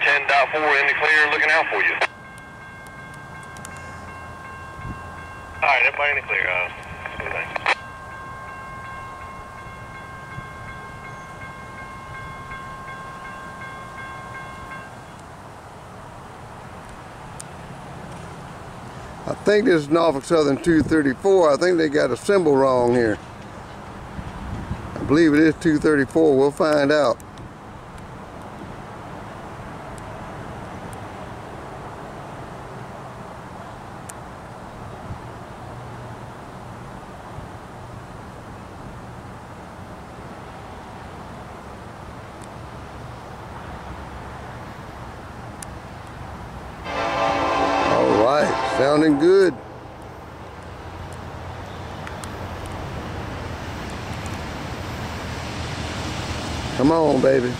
10.4 in the clear, looking out for you. Alright, everybody in the clear. Uh. I think this is Norfolk Southern 234. I think they got a symbol wrong here. I believe it is 234. We'll find out. All right, sounding good. Come on, baby.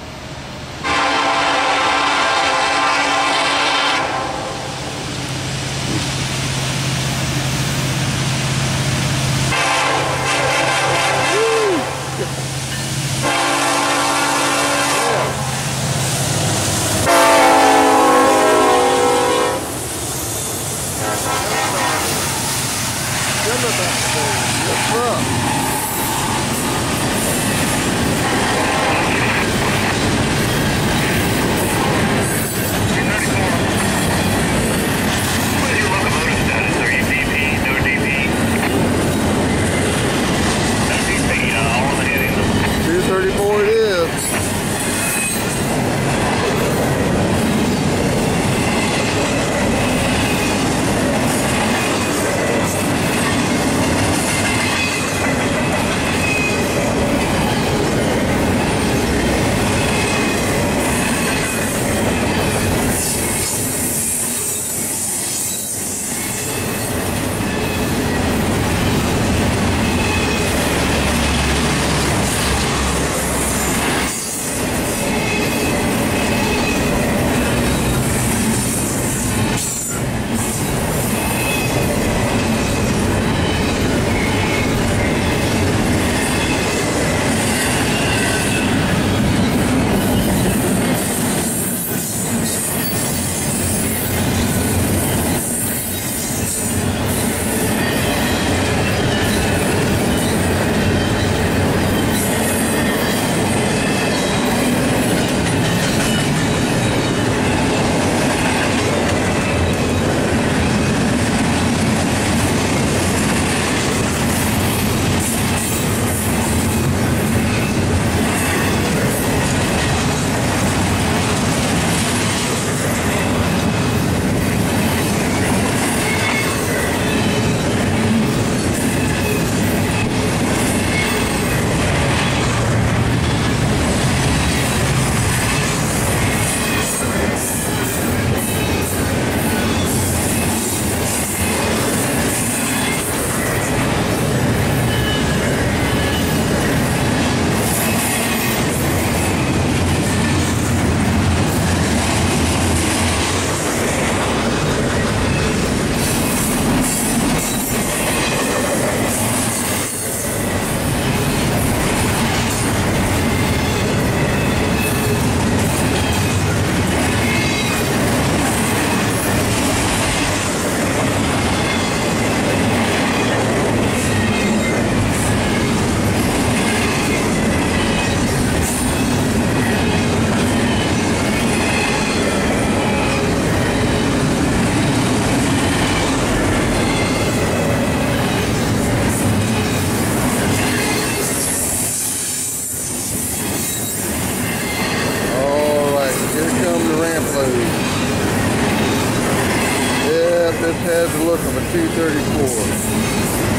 Has the look of a 234.